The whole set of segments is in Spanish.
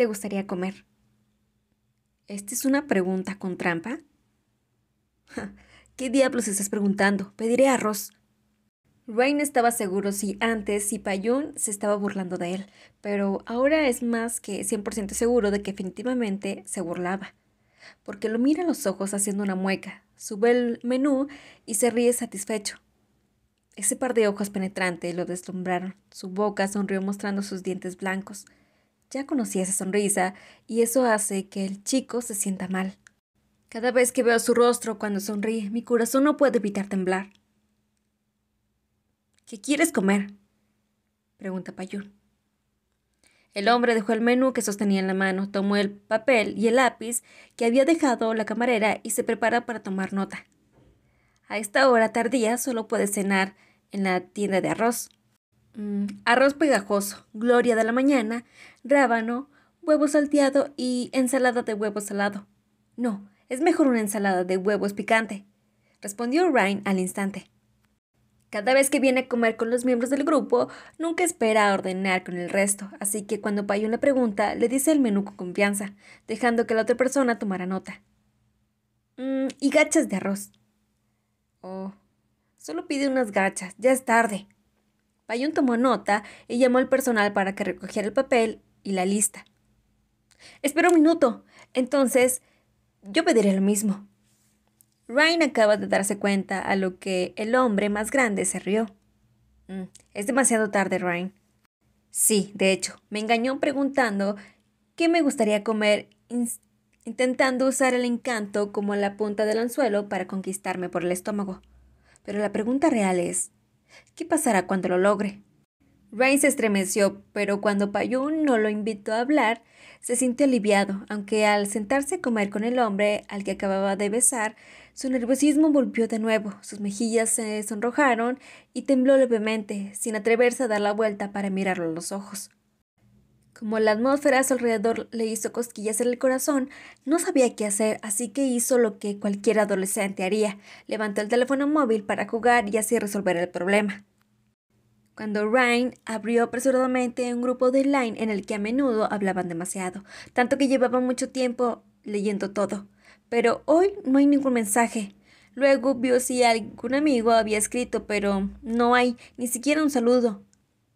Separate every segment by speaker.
Speaker 1: te gustaría comer? ¿Esta es una pregunta con trampa? ¿Qué diablos estás preguntando? Pediré arroz. Rain estaba seguro si antes si Payún se estaba burlando de él, pero ahora es más que 100% seguro de que definitivamente se burlaba, porque lo mira a los ojos haciendo una mueca, sube el menú y se ríe satisfecho. Ese par de ojos penetrantes lo deslumbraron, su boca sonrió mostrando sus dientes blancos. Ya conocía esa sonrisa y eso hace que el chico se sienta mal. Cada vez que veo su rostro cuando sonríe, mi corazón no puede evitar temblar. ¿Qué quieres comer? pregunta Payún. El hombre dejó el menú que sostenía en la mano, tomó el papel y el lápiz que había dejado la camarera y se prepara para tomar nota. A esta hora tardía solo puede cenar en la tienda de arroz. Mm, arroz pegajoso, gloria de la mañana, rábano, huevo salteado y ensalada de huevo salado. No, es mejor una ensalada de huevos picante, respondió Ryan al instante. Cada vez que viene a comer con los miembros del grupo, nunca espera ordenar con el resto, así que cuando Payón le pregunta, le dice el menú con confianza, dejando que la otra persona tomara nota. Mm, y gachas de arroz. Oh, solo pide unas gachas, ya es tarde. Payón tomó nota y llamó al personal para que recogiera el papel y la lista. Espera un minuto. Entonces, yo pediré lo mismo. Ryan acaba de darse cuenta a lo que el hombre más grande se rió. Mm, es demasiado tarde, Ryan. Sí, de hecho, me engañó preguntando qué me gustaría comer, intentando usar el encanto como la punta del anzuelo para conquistarme por el estómago. Pero la pregunta real es, ¿Qué pasará cuando lo logre? Rain se estremeció, pero cuando Payún no lo invitó a hablar, se sintió aliviado, aunque al sentarse a comer con el hombre al que acababa de besar, su nerviosismo volvió de nuevo, sus mejillas se sonrojaron y tembló levemente, sin atreverse a dar la vuelta para mirarlo a los ojos. Como la atmósfera a su alrededor le hizo cosquillas en el corazón, no sabía qué hacer, así que hizo lo que cualquier adolescente haría. Levantó el teléfono móvil para jugar y así resolver el problema. Cuando Ryan abrió apresuradamente un grupo de Line en el que a menudo hablaban demasiado, tanto que llevaba mucho tiempo leyendo todo. Pero hoy no hay ningún mensaje. Luego vio si algún amigo había escrito, pero no hay ni siquiera un saludo.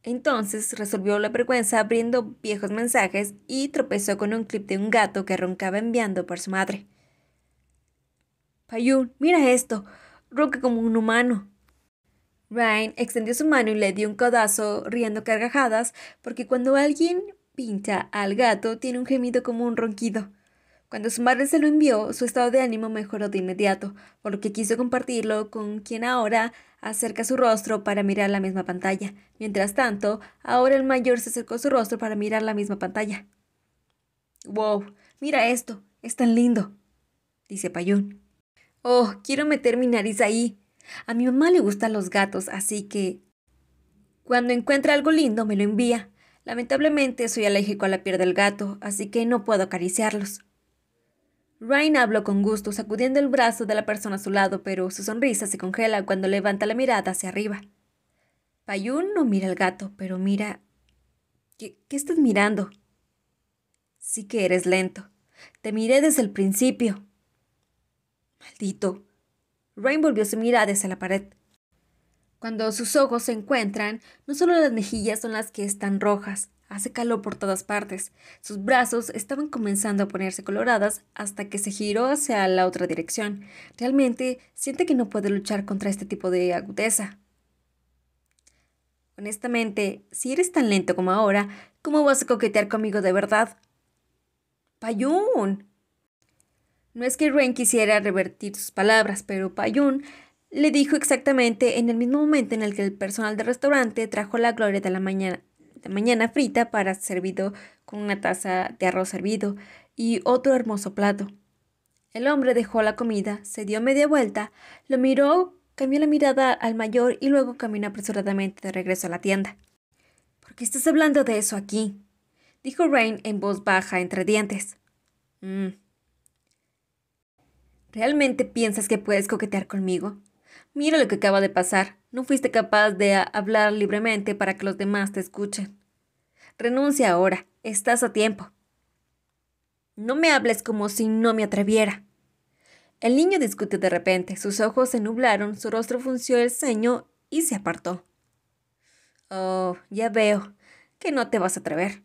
Speaker 1: Entonces resolvió la vergüenza abriendo viejos mensajes y tropezó con un clip de un gato que roncaba enviando por su madre. Payún, mira esto. Ronca como un humano. Ryan extendió su mano y le dio un codazo riendo carcajadas porque cuando alguien pincha al gato tiene un gemido como un ronquido. Cuando su madre se lo envió, su estado de ánimo mejoró de inmediato, por lo que quiso compartirlo con quien ahora acerca su rostro para mirar la misma pantalla. Mientras tanto, ahora el mayor se acercó su rostro para mirar la misma pantalla. ¡Wow! Mira esto, es tan lindo, dice Payún. Oh, quiero meter mi nariz ahí. A mi mamá le gustan los gatos, así que... Cuando encuentra algo lindo me lo envía. Lamentablemente soy alérgico a la piel del gato, así que no puedo acariciarlos. Ryan habló con gusto, sacudiendo el brazo de la persona a su lado, pero su sonrisa se congela cuando levanta la mirada hacia arriba. Payún no mira al gato, pero mira... ¿Qué, ¿Qué estás mirando? Sí que eres lento. Te miré desde el principio. Maldito. Ryan volvió su mirada hacia la pared. Cuando sus ojos se encuentran, no solo las mejillas son las que están rojas, Hace calor por todas partes. Sus brazos estaban comenzando a ponerse coloradas hasta que se giró hacia la otra dirección. Realmente siente que no puede luchar contra este tipo de agudeza. Honestamente, si eres tan lento como ahora, ¿cómo vas a coquetear conmigo de verdad? Payún. No es que Ren quisiera revertir sus palabras, pero Payún le dijo exactamente en el mismo momento en el que el personal del restaurante trajo la gloria de la mañana mañana frita para servido con una taza de arroz servido y otro hermoso plato. El hombre dejó la comida, se dio media vuelta, lo miró, cambió la mirada al mayor y luego caminó apresuradamente de regreso a la tienda. ¿Por qué estás hablando de eso aquí? dijo Rain en voz baja entre dientes. Mm. ¿Realmente piensas que puedes coquetear conmigo? Mira lo que acaba de pasar. No fuiste capaz de hablar libremente para que los demás te escuchen. Renuncia ahora. Estás a tiempo. No me hables como si no me atreviera. El niño discute de repente, sus ojos se nublaron, su rostro funció el ceño y se apartó. Oh, ya veo que no te vas a atrever.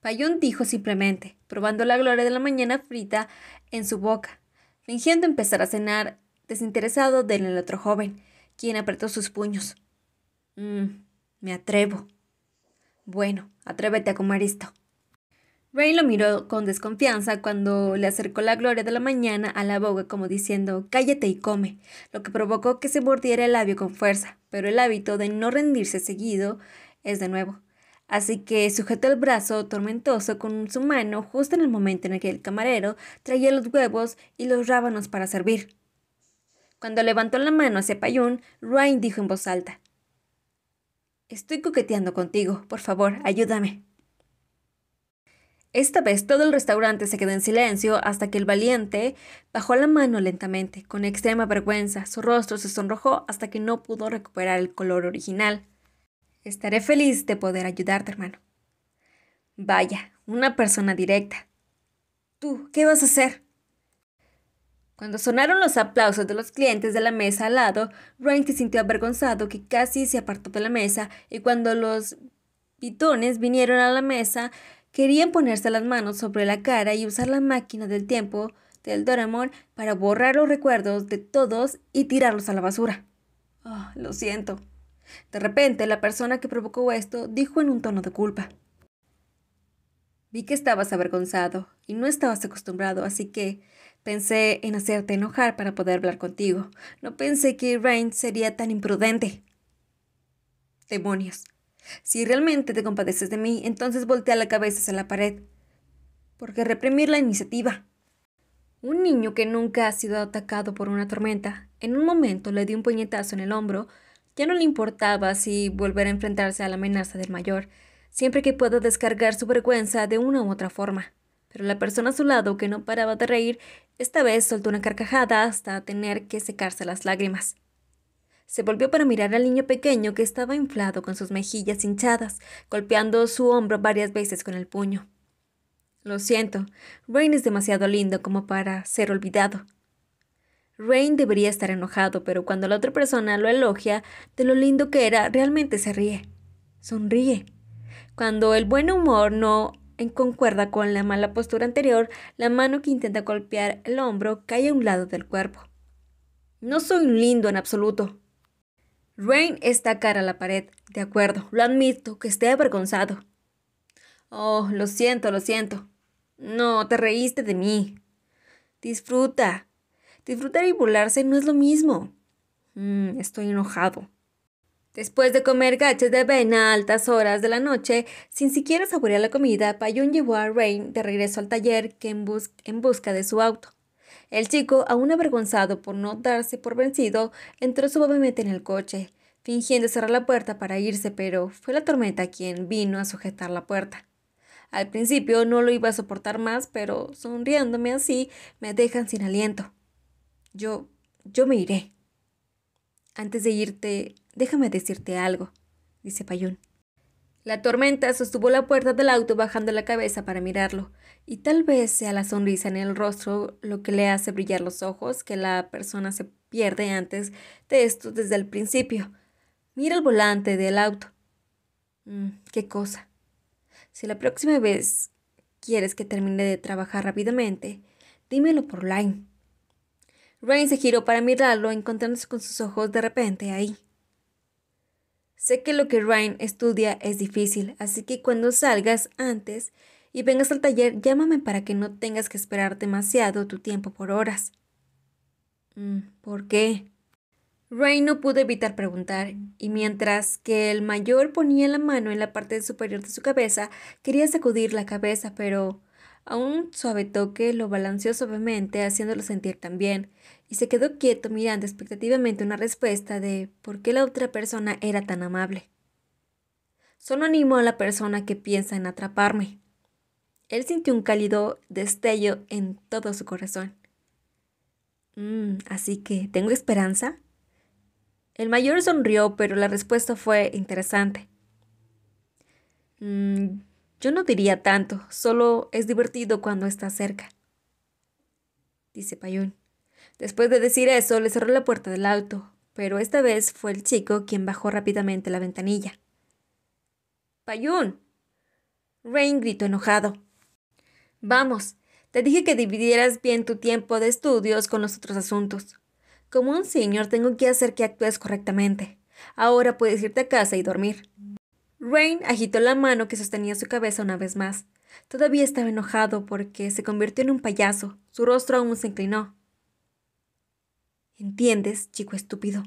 Speaker 1: Payón dijo simplemente, probando la gloria de la mañana frita en su boca, fingiendo empezar a cenar desinteresado del otro joven, quien apretó sus puños. Mmm, me atrevo. Bueno, atrévete a comer esto. Ray lo miró con desconfianza cuando le acercó la gloria de la mañana a la boca como diciendo cállate y come, lo que provocó que se mordiera el labio con fuerza, pero el hábito de no rendirse seguido es de nuevo. Así que sujetó el brazo tormentoso con su mano justo en el momento en el que el camarero traía los huevos y los rábanos para servir. Cuando levantó la mano hacia Payún, Ryan dijo en voz alta Estoy coqueteando contigo, por favor, ayúdame. Esta vez todo el restaurante se quedó en silencio hasta que el valiente bajó la mano lentamente, con extrema vergüenza. Su rostro se sonrojó hasta que no pudo recuperar el color original. Estaré feliz de poder ayudarte, hermano. Vaya, una persona directa. ¿Tú qué vas a hacer? Cuando sonaron los aplausos de los clientes de la mesa al lado, Rain se sintió avergonzado que casi se apartó de la mesa y cuando los bitones vinieron a la mesa, Querían ponerse las manos sobre la cara y usar la máquina del tiempo del Doraemon para borrar los recuerdos de todos y tirarlos a la basura. Oh, lo siento. De repente, la persona que provocó esto dijo en un tono de culpa. Vi que estabas avergonzado y no estabas acostumbrado, así que pensé en hacerte enojar para poder hablar contigo. No pensé que Rain sería tan imprudente. Demonios. Si realmente te compadeces de mí, entonces voltea la cabeza hacia la pared. Porque reprimir la iniciativa. Un niño que nunca ha sido atacado por una tormenta, en un momento le dio un puñetazo en el hombro, ya no le importaba si volver a enfrentarse a la amenaza del mayor, siempre que pueda descargar su vergüenza de una u otra forma. Pero la persona a su lado, que no paraba de reír, esta vez soltó una carcajada hasta tener que secarse las lágrimas. Se volvió para mirar al niño pequeño que estaba inflado con sus mejillas hinchadas, golpeando su hombro varias veces con el puño. Lo siento, Rain es demasiado lindo como para ser olvidado. Rain debería estar enojado, pero cuando la otra persona lo elogia de lo lindo que era, realmente se ríe. Sonríe. Cuando el buen humor no concuerda con la mala postura anterior, la mano que intenta golpear el hombro cae a un lado del cuerpo. No soy lindo en absoluto, Rain está cara a la pared. De acuerdo, lo admito, que esté avergonzado. Oh, lo siento, lo siento. No, te reíste de mí. Disfruta. Disfrutar y burlarse no es lo mismo. Mm, estoy enojado. Después de comer gachas de avena a altas horas de la noche, sin siquiera saborear la comida, Payón llevó a Rain de regreso al taller que en, en busca de su auto. El chico, aún avergonzado por no darse por vencido, entró suavemente en el coche, fingiendo cerrar la puerta para irse, pero fue la tormenta quien vino a sujetar la puerta. Al principio no lo iba a soportar más, pero sonriéndome así me dejan sin aliento. Yo, yo me iré. Antes de irte, déjame decirte algo, dice Payún. La tormenta sostuvo la puerta del auto bajando la cabeza para mirarlo, y tal vez sea la sonrisa en el rostro lo que le hace brillar los ojos, que la persona se pierde antes de esto desde el principio. Mira el volante del auto. Mm, qué cosa. Si la próxima vez quieres que termine de trabajar rápidamente, dímelo por line. Rain se giró para mirarlo, encontrándose con sus ojos de repente ahí. Sé que lo que Ryan estudia es difícil, así que cuando salgas antes y vengas al taller, llámame para que no tengas que esperar demasiado tu tiempo por horas. Mm, ¿Por qué? Ray no pudo evitar preguntar, y mientras que el mayor ponía la mano en la parte superior de su cabeza, quería sacudir la cabeza, pero a un suave toque lo balanceó suavemente, haciéndolo sentir también, y se quedó quieto mirando expectativamente una respuesta de por qué la otra persona era tan amable. Solo animo a la persona que piensa en atraparme. Él sintió un cálido destello en todo su corazón. Mm, así que, ¿tengo esperanza? El mayor sonrió, pero la respuesta fue interesante. Mm, Yo no diría tanto, solo es divertido cuando está cerca. Dice Payún. Después de decir eso, le cerró la puerta del auto, pero esta vez fue el chico quien bajó rápidamente la ventanilla. Payún. Rain gritó enojado. Vamos, te dije que dividieras bien tu tiempo de estudios con los otros asuntos. Como un señor tengo que hacer que actúes correctamente. Ahora puedes irte a casa y dormir. Rain agitó la mano que sostenía su cabeza una vez más. Todavía estaba enojado porque se convirtió en un payaso. Su rostro aún se inclinó. ¿Entiendes, chico estúpido?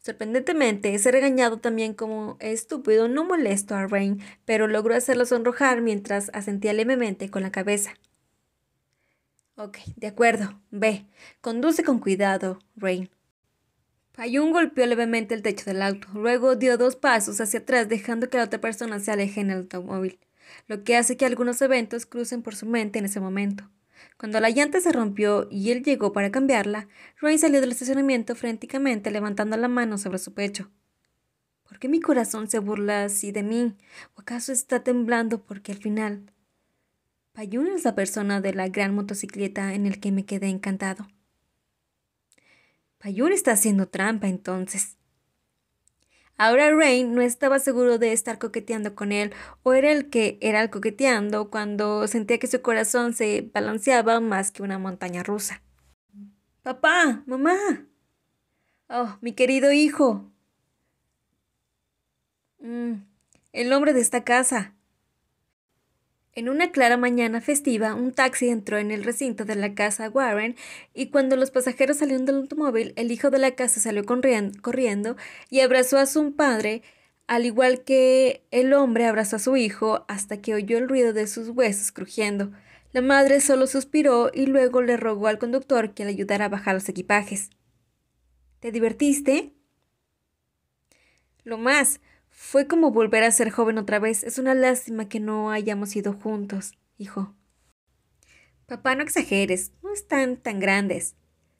Speaker 1: Sorprendentemente, ese regañado también como estúpido no molestó a Rain, pero logró hacerlo sonrojar mientras asentía levemente con la cabeza. Ok, de acuerdo. Ve, conduce con cuidado, Rain. Payún golpeó levemente el techo del auto, luego dio dos pasos hacia atrás dejando que la otra persona se aleje en el automóvil, lo que hace que algunos eventos crucen por su mente en ese momento. Cuando la llanta se rompió y él llegó para cambiarla, Rain salió del estacionamiento frenéticamente levantando la mano sobre su pecho. ¿Por qué mi corazón se burla así de mí? ¿O acaso está temblando porque al final... Payún es la persona de la gran motocicleta en el que me quedé encantado. Payún está haciendo trampa entonces. Ahora Rain no estaba seguro de estar coqueteando con él o era el que era el coqueteando cuando sentía que su corazón se balanceaba más que una montaña rusa. Papá, mamá. Oh, mi querido hijo. Mm, el hombre de esta casa. En una clara mañana festiva, un taxi entró en el recinto de la casa Warren y cuando los pasajeros salieron del automóvil, el hijo de la casa salió corriendo y abrazó a su padre, al igual que el hombre abrazó a su hijo hasta que oyó el ruido de sus huesos crujiendo. La madre solo suspiró y luego le rogó al conductor que le ayudara a bajar los equipajes. ¿Te divertiste? Lo más. Fue como volver a ser joven otra vez. Es una lástima que no hayamos ido juntos, hijo. Papá, no exageres. No están tan grandes.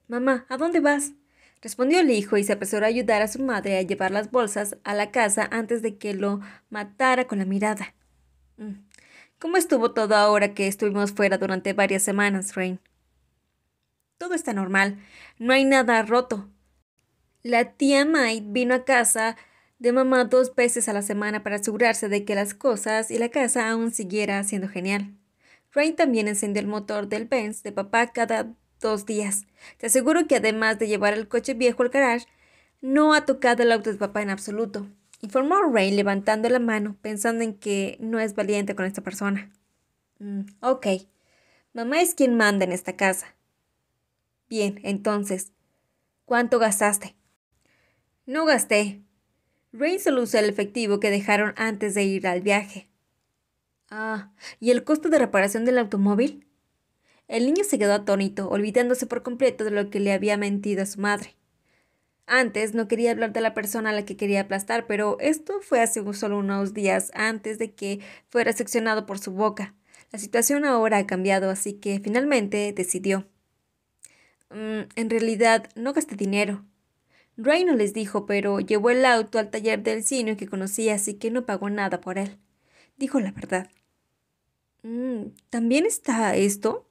Speaker 1: Mamá, ¿a dónde vas? Respondió el hijo y se apresuró a ayudar a su madre a llevar las bolsas a la casa antes de que lo matara con la mirada. Mm. ¿Cómo estuvo todo ahora que estuvimos fuera durante varias semanas, Rain? Todo está normal. No hay nada roto. La tía May vino a casa de mamá dos veces a la semana para asegurarse de que las cosas y la casa aún siguiera siendo genial. Rain también encendió el motor del Benz de papá cada dos días. Te aseguro que además de llevar el coche viejo al garage, no ha tocado el auto de papá en absoluto. Informó Rain levantando la mano, pensando en que no es valiente con esta persona. Mm, ok. Mamá es quien manda en esta casa. Bien, entonces, ¿cuánto gastaste? No gasté, Rain solo usó el efectivo que dejaron antes de ir al viaje. Ah, ¿y el costo de reparación del automóvil? El niño se quedó atónito, olvidándose por completo de lo que le había mentido a su madre. Antes no quería hablar de la persona a la que quería aplastar, pero esto fue hace solo unos días antes de que fuera seccionado por su boca. La situación ahora ha cambiado, así que finalmente decidió. Mm, en realidad, no gasté dinero. Ray no les dijo, pero llevó el auto al taller del cine que conocía, así que no pagó nada por él. Dijo la verdad. Mm, ¿También está esto?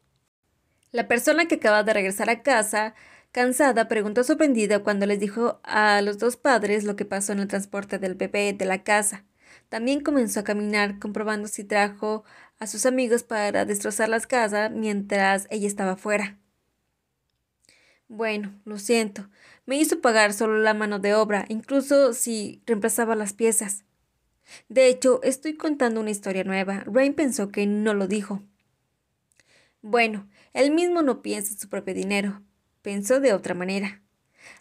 Speaker 1: La persona que acaba de regresar a casa, cansada, preguntó sorprendida cuando les dijo a los dos padres lo que pasó en el transporte del bebé de la casa. También comenzó a caminar, comprobando si trajo a sus amigos para destrozar las casas mientras ella estaba fuera. Bueno, lo siento. Me hizo pagar solo la mano de obra, incluso si reemplazaba las piezas. De hecho, estoy contando una historia nueva. Rain pensó que no lo dijo. Bueno, él mismo no piensa en su propio dinero. Pensó de otra manera.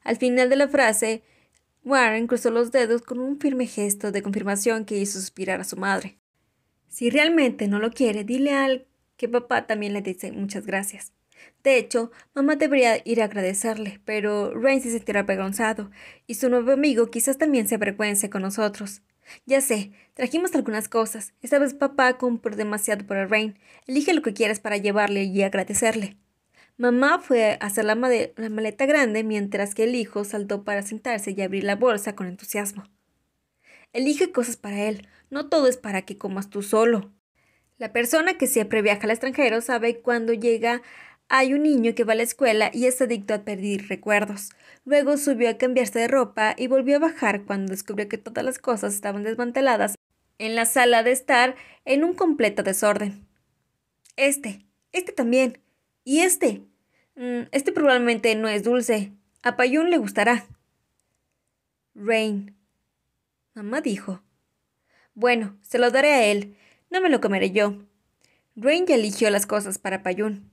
Speaker 1: Al final de la frase, Warren cruzó los dedos con un firme gesto de confirmación que hizo suspirar a su madre. Si realmente no lo quiere, dile al que papá también le dice muchas gracias. De hecho, mamá debería ir a agradecerle, pero Rain se sentirá avergonzado, y su nuevo amigo quizás también se avergüence con nosotros. Ya sé, trajimos algunas cosas. Esta vez papá compró demasiado para Rain. Elige lo que quieras para llevarle y agradecerle. Mamá fue a hacer la, maleta grande mientras que el hijo saltó para sentarse y abrir la bolsa con entusiasmo. Elige cosas para él. No todo es para que comas tú solo. La persona que siempre viaja al extranjero sabe cuando llega hay un niño que va a la escuela y es adicto a perder recuerdos. Luego subió a cambiarse de ropa y volvió a bajar cuando descubrió que todas las cosas estaban desmanteladas en la sala de estar en un completo desorden. Este, este también. Y este. Mm, este probablemente no es dulce. A Payún le gustará. Rain. Mamá dijo. Bueno, se lo daré a él. No me lo comeré yo. Rain ya eligió las cosas para Payún.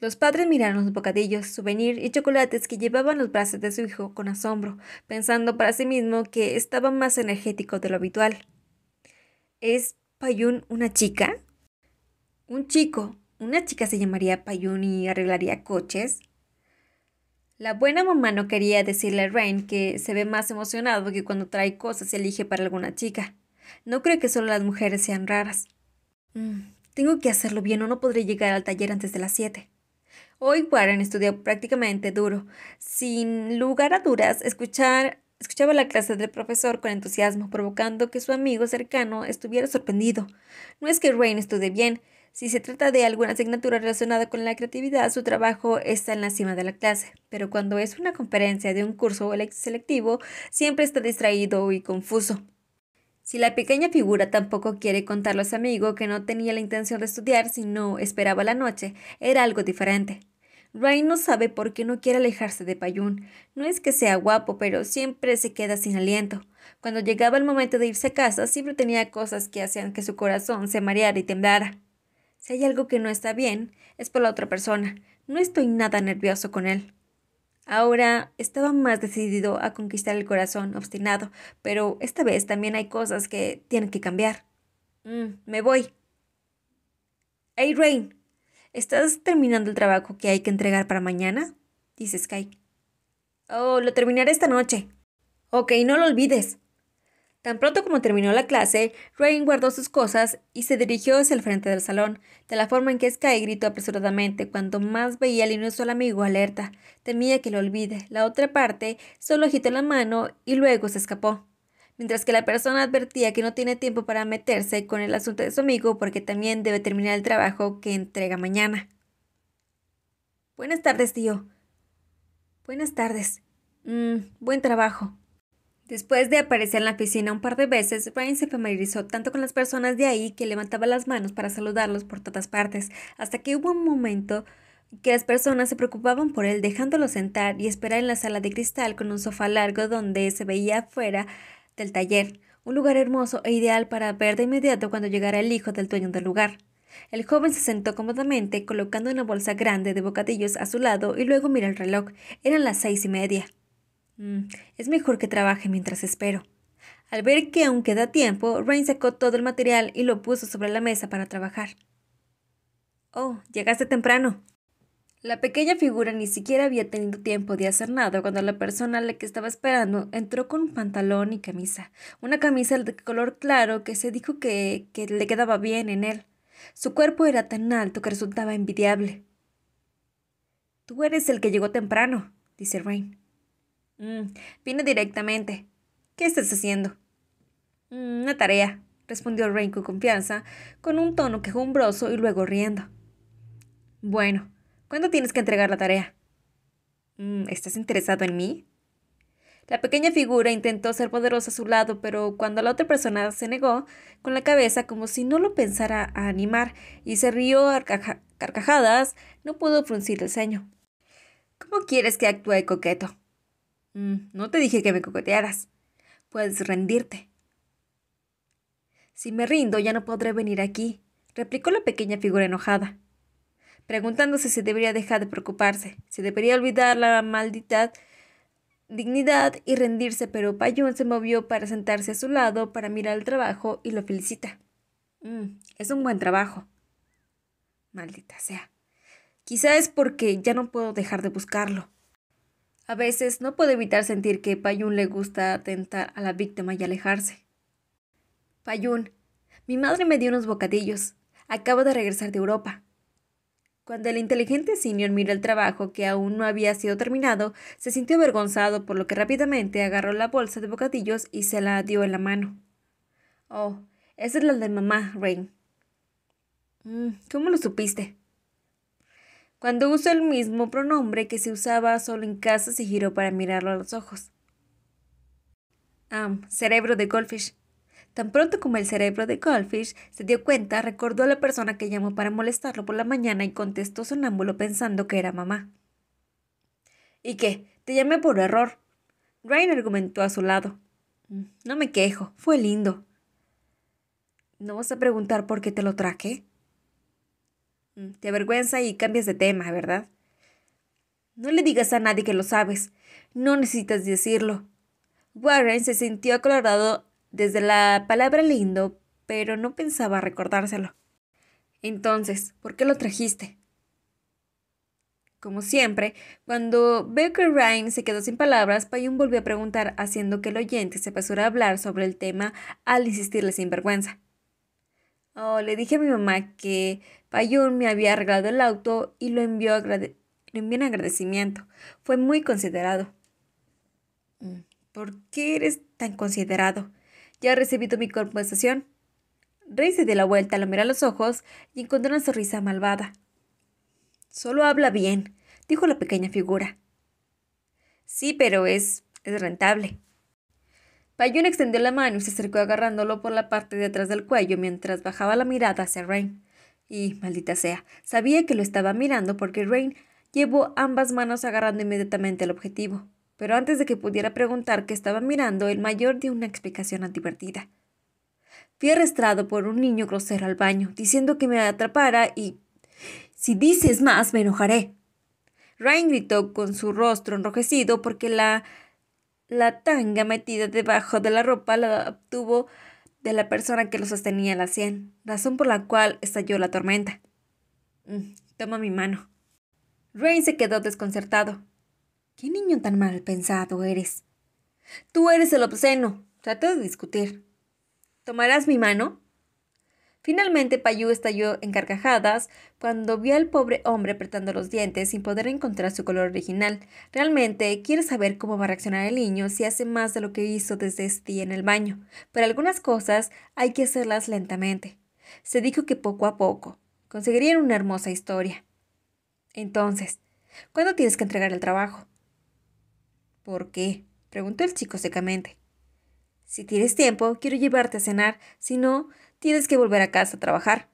Speaker 1: Los padres miraron los bocadillos, souvenir y chocolates que llevaban los brazos de su hijo con asombro, pensando para sí mismo que estaba más energético de lo habitual. ¿Es Payún una chica? ¿Un chico? ¿Una chica se llamaría Payún y arreglaría coches? La buena mamá no quería decirle a Rain que se ve más emocionado que cuando trae cosas y elige para alguna chica. No creo que solo las mujeres sean raras. Mm, tengo que hacerlo bien o no podré llegar al taller antes de las siete. Hoy Warren estudió prácticamente duro. Sin lugar a dudas, escuchar, escuchaba la clase del profesor con entusiasmo, provocando que su amigo cercano estuviera sorprendido. No es que Rain estudie bien. Si se trata de alguna asignatura relacionada con la creatividad, su trabajo está en la cima de la clase, pero cuando es una conferencia de un curso selectivo, siempre está distraído y confuso. Si la pequeña figura tampoco quiere contarle a su amigo que no tenía la intención de estudiar, sino esperaba la noche, era algo diferente. Rain no sabe por qué no quiere alejarse de Payún. No es que sea guapo, pero siempre se queda sin aliento. Cuando llegaba el momento de irse a casa, siempre tenía cosas que hacían que su corazón se mareara y temblara. Si hay algo que no está bien, es por la otra persona. No estoy nada nervioso con él. Ahora estaba más decidido a conquistar el corazón, obstinado, pero esta vez también hay cosas que tienen que cambiar. Mm, me voy. Hey, Rain, ¿Estás terminando el trabajo que hay que entregar para mañana? dice Sky. Oh, lo terminaré esta noche. Ok, no lo olvides. Tan pronto como terminó la clase, Rain guardó sus cosas y se dirigió hacia el frente del salón, de la forma en que Sky gritó apresuradamente cuando más veía al inusual amigo alerta. Temía que lo olvide. La otra parte solo agitó la mano y luego se escapó mientras que la persona advertía que no tiene tiempo para meterse con el asunto de su amigo porque también debe terminar el trabajo que entrega mañana. Buenas tardes, tío. Buenas tardes. Mm, buen trabajo. Después de aparecer en la oficina un par de veces, Ryan se familiarizó tanto con las personas de ahí que levantaba las manos para saludarlos por todas partes, hasta que hubo un momento que las personas se preocupaban por él, dejándolo sentar y esperar en la sala de cristal con un sofá largo donde se veía afuera del taller, un lugar hermoso e ideal para ver de inmediato cuando llegara el hijo del dueño del lugar. El joven se sentó cómodamente, colocando una bolsa grande de bocadillos a su lado y luego miró el reloj. Eran las seis y media. Mm, es mejor que trabaje mientras espero. Al ver que aún queda tiempo, Rain sacó todo el material y lo puso sobre la mesa para trabajar. Oh, llegaste temprano. La pequeña figura ni siquiera había tenido tiempo de hacer nada cuando la persona a la que estaba esperando entró con un pantalón y camisa, una camisa de color claro que se dijo que, que le quedaba bien en él. Su cuerpo era tan alto que resultaba envidiable. Tú eres el que llegó temprano, dice Rain. Mm, vine directamente. ¿Qué estás haciendo? Mm, una tarea, respondió Rain con confianza, con un tono quejumbroso y luego riendo. Bueno, ¿Cuándo tienes que entregar la tarea? Mm, ¿Estás interesado en mí? La pequeña figura intentó ser poderosa a su lado, pero cuando la otra persona se negó, con la cabeza como si no lo pensara animar, y se rió a carcajadas, no pudo fruncir el ceño. ¿Cómo quieres que actúe coqueto? Mm, no te dije que me coquetearas. Puedes rendirte. Si me rindo, ya no podré venir aquí, replicó la pequeña figura enojada preguntándose si debería dejar de preocuparse, si debería olvidar la maldita dignidad y rendirse, pero Payón se movió para sentarse a su lado para mirar el trabajo y lo felicita. Mm, es un buen trabajo. Maldita sea. Quizá es porque ya no puedo dejar de buscarlo. A veces no puedo evitar sentir que Payún le gusta atentar a la víctima y alejarse. Payún, mi madre me dio unos bocadillos. Acabo de regresar de Europa. Cuando el inteligente senior miró el trabajo que aún no había sido terminado, se sintió avergonzado, por lo que rápidamente agarró la bolsa de bocadillos y se la dio en la mano. Oh, Esa es la de mamá, Rain. Mm, ¿Cómo lo supiste? Cuando usó el mismo pronombre que se usaba solo en casa, se giró para mirarlo a los ojos. Ah, cerebro de Goldfish. Tan pronto como el cerebro de Goldfish se dio cuenta, recordó a la persona que llamó para molestarlo por la mañana y contestó sonámbulo pensando que era mamá. ¿Y qué? Te llamé por error. Rain argumentó a su lado. Mm, no me quejo, fue lindo. ¿No vas a preguntar por qué te lo traje? Mm, te avergüenza y cambias de tema, ¿verdad? No le digas a nadie que lo sabes. No necesitas decirlo. Warren se sintió acolorado desde la palabra lindo, pero no pensaba recordárselo. Entonces, ¿por qué lo trajiste? Como siempre, cuando Becker Ryan se quedó sin palabras, Payun volvió a preguntar, haciendo que el oyente se apresurara a hablar sobre el tema al insistirle sin vergüenza. Oh, le dije a mi mamá que Payun me había arreglado el auto y lo envió, en agradecimiento. Fue muy considerado. Mm, ¿Por qué eres tan considerado? ¿Ya he recibido mi compensación? Rey se dio la vuelta, lo miró a los ojos y encontró una sonrisa malvada. Solo habla bien, dijo la pequeña figura. Sí, pero es, es rentable. Payún extendió la mano y se acercó agarrándolo por la parte de atrás del cuello mientras bajaba la mirada hacia Rain. Y, maldita sea, sabía que lo estaba mirando porque Rain llevó ambas manos agarrando inmediatamente el objetivo. Pero antes de que pudiera preguntar qué estaba mirando, el mayor dio una explicación advertida. Fui arrastrado por un niño grosero al baño, diciendo que me atrapara y... Si dices más, me enojaré. Ryan gritó con su rostro enrojecido porque la la tanga metida debajo de la ropa la obtuvo de la persona que lo sostenía la sien, razón por la cual estalló la tormenta. Mm, toma mi mano. Rain se quedó desconcertado. ¿Qué niño tan mal pensado eres? Tú eres el obsceno. Trató de discutir. ¿Tomarás mi mano? Finalmente Payú estalló en carcajadas cuando vio al pobre hombre apretando los dientes sin poder encontrar su color original. Realmente quiere saber cómo va a reaccionar el niño si hace más de lo que hizo desde este día en el baño. Pero algunas cosas hay que hacerlas lentamente. Se dijo que poco a poco conseguirían una hermosa historia. Entonces, ¿cuándo tienes que entregar el trabajo? ¿Por qué? preguntó el chico secamente. Si tienes tiempo, quiero llevarte a cenar. Si no, Tienes que volver a casa a trabajar.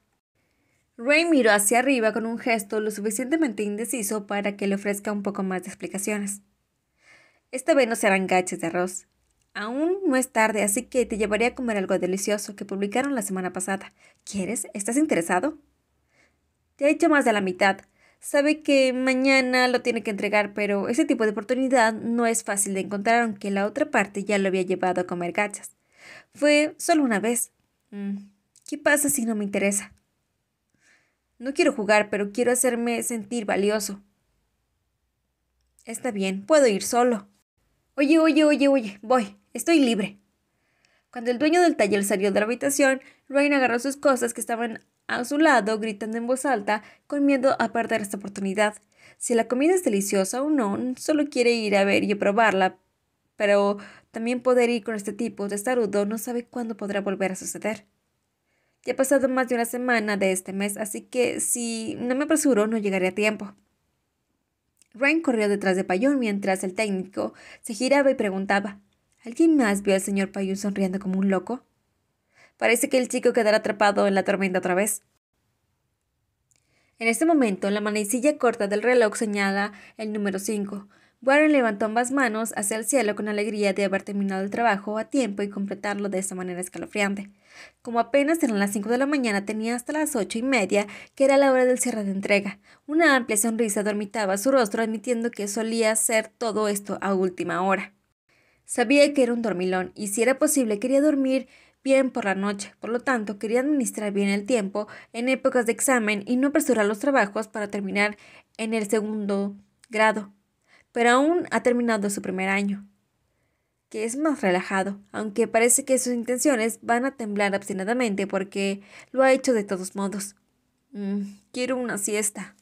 Speaker 1: Ray miró hacia arriba con un gesto lo suficientemente indeciso para que le ofrezca un poco más de explicaciones. Esta vez no serán gaches de arroz. Aún no es tarde, así que te llevaré a comer algo delicioso que publicaron la semana pasada. ¿Quieres? ¿Estás interesado? Te ha hecho más de la mitad. Sabe que mañana lo tiene que entregar, pero ese tipo de oportunidad no es fácil de encontrar, aunque la otra parte ya lo había llevado a comer gachas. Fue solo una vez. Mm. ¿Qué pasa si no me interesa? No quiero jugar, pero quiero hacerme sentir valioso. Está bien, puedo ir solo. Oye, oye, oye, oye, voy, estoy libre. Cuando el dueño del taller salió de la habitación, Rain agarró sus cosas que estaban a su lado, gritando en voz alta, con miedo a perder esta oportunidad. Si la comida es deliciosa o no, solo quiere ir a ver y a probarla, pero también poder ir con este tipo de estarudo no sabe cuándo podrá volver a suceder. Ya ha pasado más de una semana de este mes, así que si no me apresuro no llegaré a tiempo. Ryan corrió detrás de Payún mientras el técnico se giraba y preguntaba ¿Alguien más vio al señor Payún sonriendo como un loco? Parece que el chico quedará atrapado en la tormenta otra vez. En este momento, la manecilla corta del reloj señala el número 5, Warren levantó ambas manos hacia el cielo con alegría de haber terminado el trabajo a tiempo y completarlo de esta manera escalofriante. Como apenas eran las cinco de la mañana, tenía hasta las ocho y media, que era la hora del cierre de entrega. Una amplia sonrisa dormitaba su rostro, admitiendo que solía hacer todo esto a última hora. Sabía que era un dormilón, y si era posible quería dormir bien por la noche, por lo tanto quería administrar bien el tiempo en épocas de examen y no apresurar los trabajos para terminar en el segundo grado pero aún ha terminado su primer año, que es más relajado, aunque parece que sus intenciones van a temblar obstinadamente porque lo ha hecho de todos modos. Mm, quiero una siesta.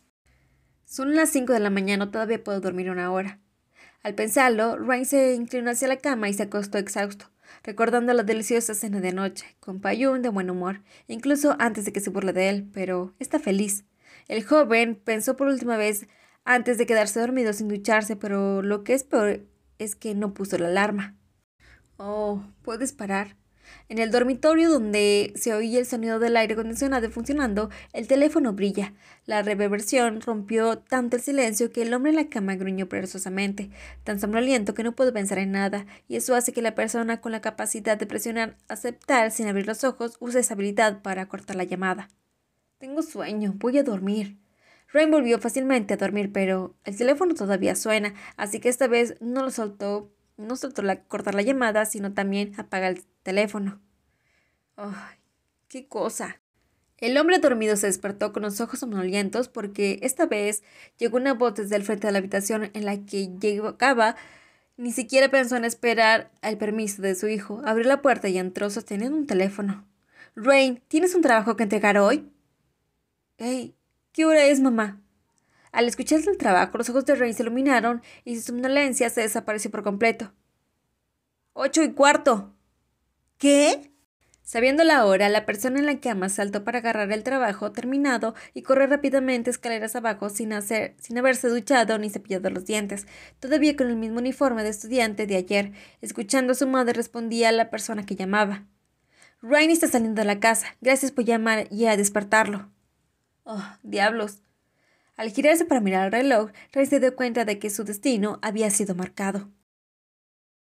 Speaker 1: Son las cinco de la mañana, todavía puedo dormir una hora. Al pensarlo, Ryan se inclinó hacia la cama y se acostó exhausto. Recordando la deliciosa cena de anoche, con Payún de buen humor, incluso antes de que se burle de él, pero está feliz. El joven pensó por última vez antes de quedarse dormido sin ducharse, pero lo que es peor es que no puso la alarma. Oh, ¿puedes parar? En el dormitorio donde se oía el sonido del aire acondicionado funcionando, el teléfono brilla. La reversión rompió tanto el silencio que el hombre en la cama gruñó perezosamente, tan somnoliento que no pudo pensar en nada, y eso hace que la persona con la capacidad de presionar aceptar sin abrir los ojos use esa habilidad para cortar la llamada. Tengo sueño, voy a dormir. Rain volvió fácilmente a dormir, pero el teléfono todavía suena, así que esta vez no lo soltó, no soltó la, cortar la llamada, sino también apaga el teléfono. ¡Ay, qué cosa! El hombre dormido se despertó con los ojos somnolientos porque esta vez llegó una voz desde el frente de la habitación en la que llegaba. Ni siquiera pensó en esperar el permiso de su hijo. Abrió la puerta y entró sosteniendo un teléfono. Rain, ¿tienes un trabajo que entregar hoy? Hey, ¿qué hora es, mamá? Al escuchar el trabajo, los ojos de Rain se iluminaron y su somnolencia se desapareció por completo. Ocho y cuarto. ¿Qué? Sabiendo la hora, la persona en la cama saltó para agarrar el trabajo terminado y correr rápidamente escaleras abajo sin, hacer, sin haberse duchado ni cepillado los dientes, todavía con el mismo uniforme de estudiante de ayer. Escuchando a su madre respondía a la persona que llamaba. Rain está saliendo de la casa. Gracias por llamar y a despertarlo. Oh, diablos. Al girarse para mirar el reloj, Ray se dio cuenta de que su destino había sido marcado.